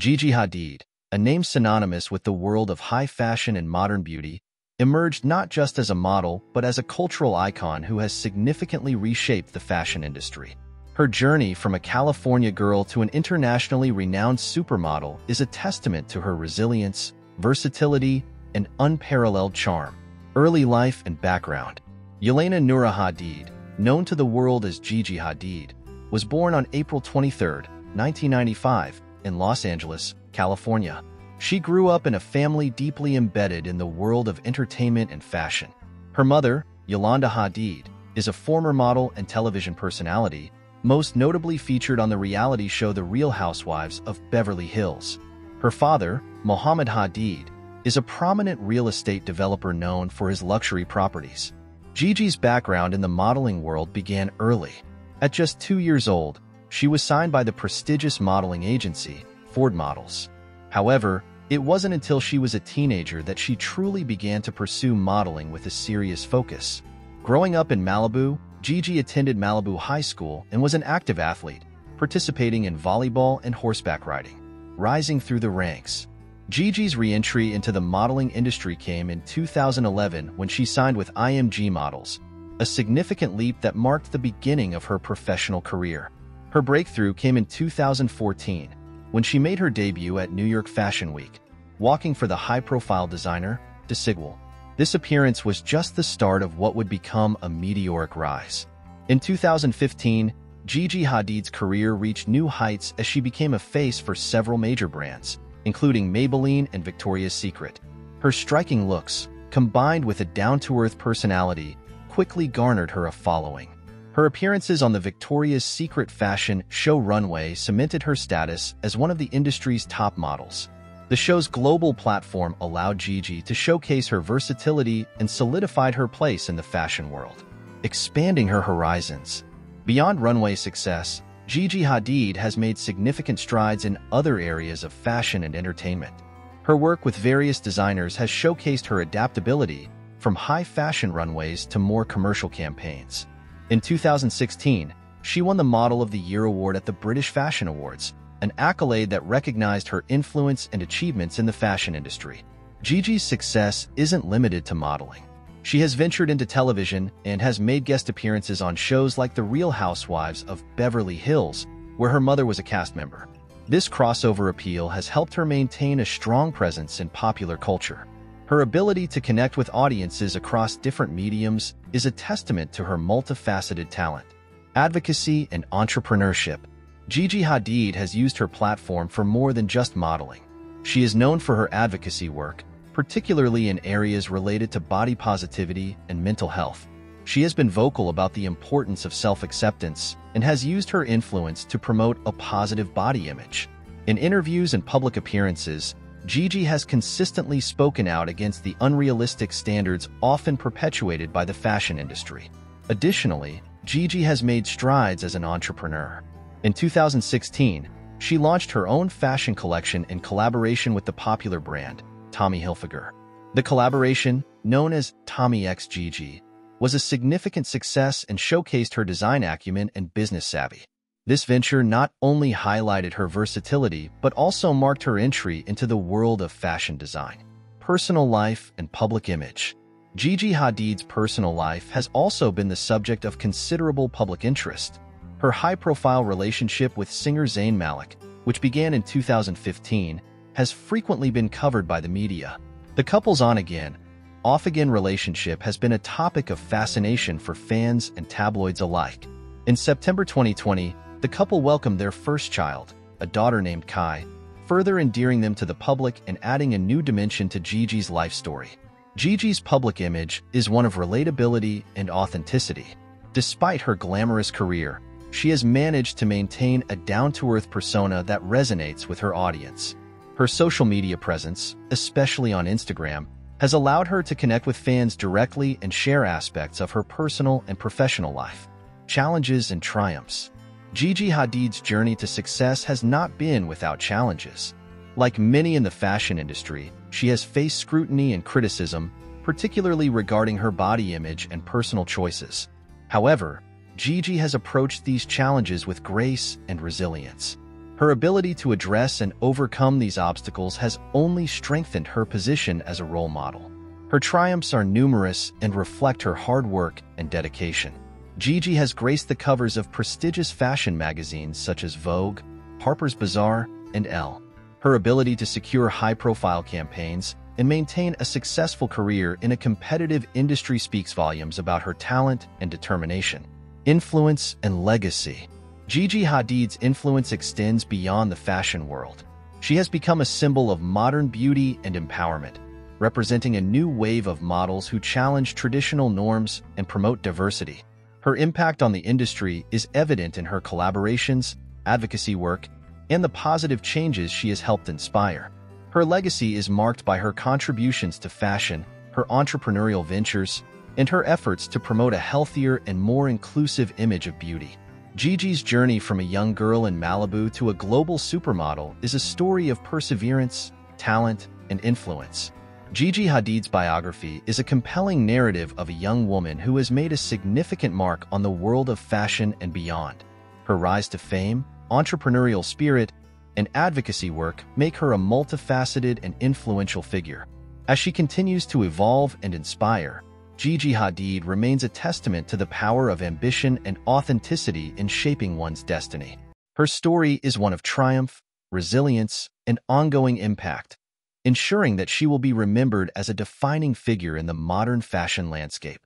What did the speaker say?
Gigi Hadid, a name synonymous with the world of high fashion and modern beauty, emerged not just as a model, but as a cultural icon who has significantly reshaped the fashion industry. Her journey from a California girl to an internationally renowned supermodel is a testament to her resilience, versatility, and unparalleled charm. Early life and background. Jelena Noura Hadid, known to the world as Gigi Hadid, was born on April 23, 1995, in Los Angeles, California. She grew up in a family deeply embedded in the world of entertainment and fashion. Her mother, Yolanda Hadid, is a former model and television personality, most notably featured on the reality show The Real Housewives of Beverly Hills. Her father, Mohamed Hadid, is a prominent real estate developer known for his luxury properties. Gigi's background in the modeling world began early. At just two years old, she was signed by the prestigious modeling agency, Ford Models. However, it wasn't until she was a teenager that she truly began to pursue modeling with a serious focus. Growing up in Malibu, Gigi attended Malibu High School and was an active athlete, participating in volleyball and horseback riding. Rising through the ranks, Gigi's re-entry into the modeling industry came in 2011 when she signed with IMG Models, a significant leap that marked the beginning of her professional career. Her breakthrough came in 2014 when she made her debut at New York Fashion Week, walking for the high-profile designer, Desigual. This appearance was just the start of what would become a meteoric rise. In 2015, Gigi Hadid's career reached new heights as she became a face for several major brands, including Maybelline and Victoria's Secret. Her striking looks, combined with a down-to-earth personality, quickly garnered her a following. Her appearances on the Victoria's Secret fashion show runway cemented her status as one of the industry's top models. The show's global platform allowed Gigi to showcase her versatility and solidified her place in the fashion world, expanding her horizons. Beyond runway success, Gigi Hadid has made significant strides in other areas of fashion and entertainment. Her work with various designers has showcased her adaptability from high fashion runways to more commercial campaigns. In 2016, she won the Model of the Year award at the British Fashion Awards, an accolade that recognized her influence and achievements in the fashion industry. Gigi's success isn't limited to modeling. She has ventured into television and has made guest appearances on shows like The Real Housewives of Beverly Hills, where her mother was a cast member. This crossover appeal has helped her maintain a strong presence in popular culture. Her ability to connect with audiences across different mediums is a testament to her multifaceted talent. Advocacy and entrepreneurship. Gigi Hadid has used her platform for more than just modeling. She is known for her advocacy work, particularly in areas related to body positivity and mental health. She has been vocal about the importance of self-acceptance and has used her influence to promote a positive body image. In interviews and public appearances, Gigi has consistently spoken out against the unrealistic standards often perpetuated by the fashion industry. Additionally, Gigi has made strides as an entrepreneur. In 2016, she launched her own fashion collection in collaboration with the popular brand, Tommy Hilfiger. The collaboration, known as Tommy x Gigi, was a significant success and showcased her design acumen and business savvy. This venture not only highlighted her versatility, but also marked her entry into the world of fashion design, personal life, and public image. Gigi Hadid's personal life has also been the subject of considerable public interest. Her high-profile relationship with singer Zayn Malik, which began in 2015, has frequently been covered by the media. The couple's on-again, off-again relationship has been a topic of fascination for fans and tabloids alike. In September 2020, the couple welcomed their first child, a daughter named Khai, further endearing them to the public and adding a new dimension to Gigi's life story. Gigi's public image is one of relatability and authenticity. Despite her glamorous career, she has managed to maintain a down-to-earth persona that resonates with her audience. Her social media presence, especially on Instagram, has allowed her to connect with fans directly and share aspects of her personal and professional life. Challenges and triumphs. Gigi Hadid's journey to success has not been without challenges. Like many in the fashion industry, she has faced scrutiny and criticism, particularly regarding her body image and personal choices. However, Gigi has approached these challenges with grace and resilience. Her ability to address and overcome these obstacles has only strengthened her position as a role model. Her triumphs are numerous and reflect her hard work and dedication. Gigi has graced the covers of prestigious fashion magazines such as Vogue, Harper's Bazaar, and Elle. Her ability to secure high-profile campaigns and maintain a successful career in a competitive industry speaks volumes about her talent and determination. Influence and legacy. Gigi Hadid's influence extends beyond the fashion world. She has become a symbol of modern beauty and empowerment, representing a new wave of models who challenge traditional norms and promote diversity. Her impact on the industry is evident in her collaborations, advocacy work, and the positive changes she has helped inspire. Her legacy is marked by her contributions to fashion, her entrepreneurial ventures, and her efforts to promote a healthier and more inclusive image of beauty. Gigi's journey from a young girl in Malibu to a global supermodel is a story of perseverance, talent, and influence. Gigi Hadid's biography is a compelling narrative of a young woman who has made a significant mark on the world of fashion and beyond. Her rise to fame, entrepreneurial spirit, and advocacy work make her a multifaceted and influential figure. As she continues to evolve and inspire, Gigi Hadid remains a testament to the power of ambition and authenticity in shaping one's destiny. Her story is one of triumph, resilience, and ongoing impact, ensuring that she will be remembered as a defining figure in the modern fashion landscape.